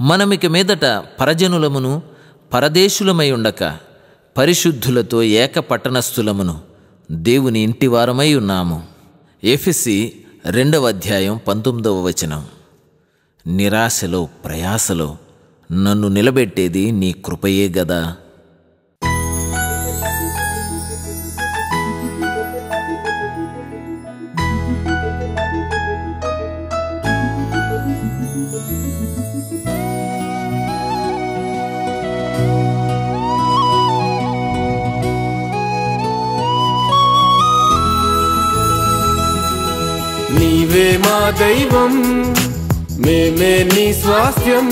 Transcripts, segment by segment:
మనమిక మీదట పరజనులమును పరదేశులమై ఉండక పరిశుద్ధులతో ఏక పట్టణస్థులమును దేవుని ఇంటివారమై ఉన్నాము. ఎఫిసి రెండవ అధ్యాయం పంతొమ్మిదవ వచనం. నిరాశలో ప్రయాసలో నన్ను నిలబెట్టేది నీ కృపయే గదా. దైవం మేమే నీ స్వాస్థ్యం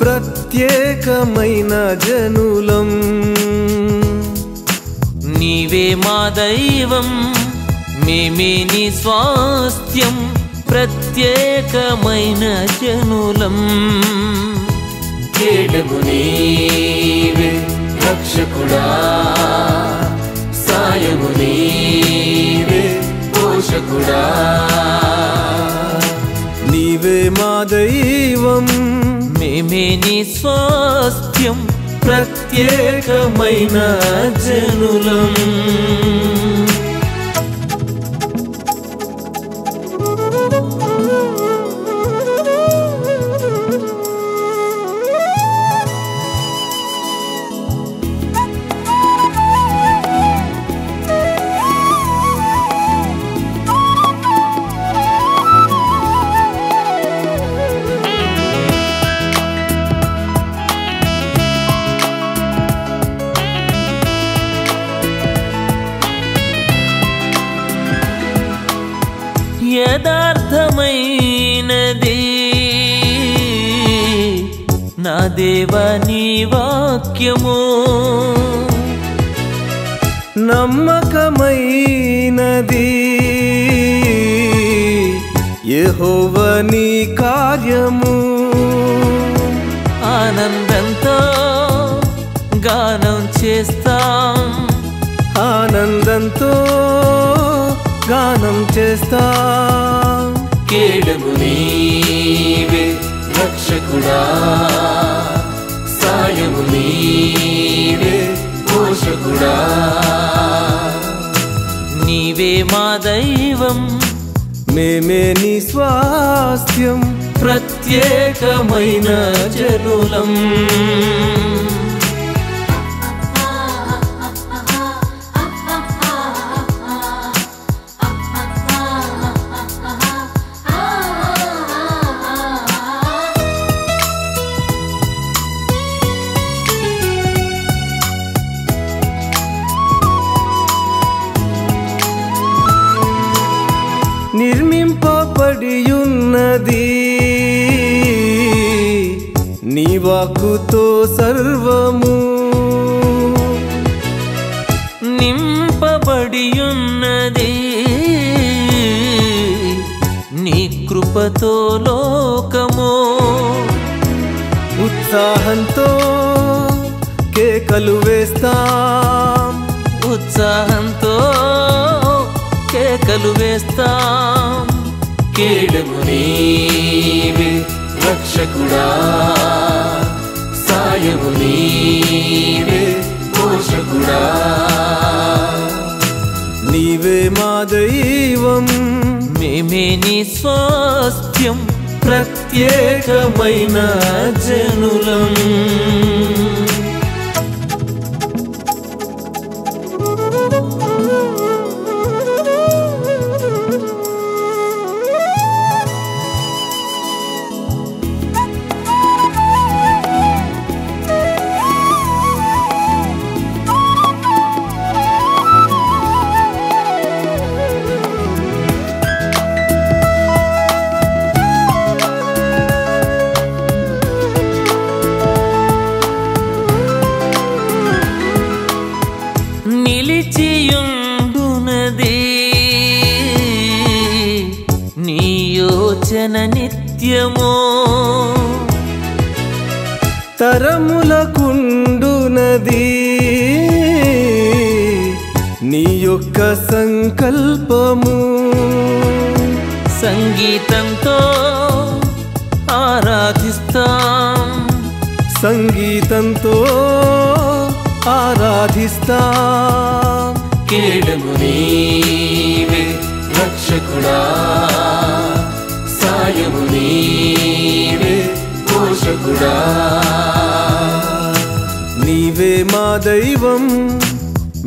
ప్రత్యేకమైన జనులం నీవే మా దైవం మేమే నీ స్వాస్థ్యం ప్రత్యేకమైన జనులం కేడము నీవే రక్షకుడా సాయము నీవే పోషకుడా దైవం. మేమే నీ స్వాస్థ్యం ప్రత్యేకమైన జనులం. యథార్థమైనది. నా దేవ నీ వాక్యము నమ్మకమైనది. యెహోవ నీ కార్యము ఆనందంతో గానం చేస్తాం. ఆనందంతో గానం చేస్తా. కేడము నీవే రక్షకుడా. సాయము నీవే పోషకుడా. నీవే మా దైవం. మేమే నీ స్వాస్థ్యం. ప్రత్యేకమైన జనులం. ఉన్నది. నీ వాక్కుతో సర్వము నింపబడియున్నది నీ కృపతో లోకము ఉత్సాహంతో కేకలు వేస్తాం. ఉత్సాహంతో కేకలు వేస్తాం. కేడము నీవే రక్షకుడా సాయము నీవే పోషకుడా నీవే మా దైవం మేమే నీ స్వాస్థ్యం ప్రత్యేకమైన జనులం యోచన నిత్యమో. తరములకుండునది నీ యొక్క సంకల్పము. సంగీతంతో ఆరాధిస్తాం. సంగీతంతో ఆరాధిస్తా. కేడము నీవే రక్షకుడా. సహాయము నీవే పోషకుడా. నీవే మా దైవం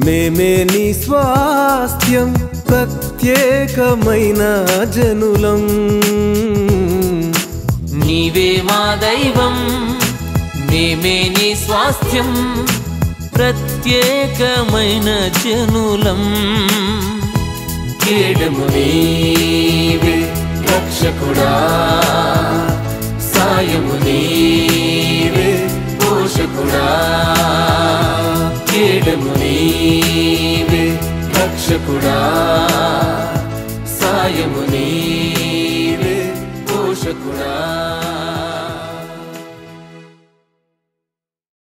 మేమే నీ స్వాస్థ్యం ప్రత్యేకమైన జనులం. నీవే మా దైవం మేమే నీ స్వాస్థ్యం ప్రత్యేకమైన జనులం. కేడము నీవే రక్షకుడా సాయము నీవే పోషకుడా. కేడము నీవే రక్షకుడా. సాయము నీవే పోషకుడా.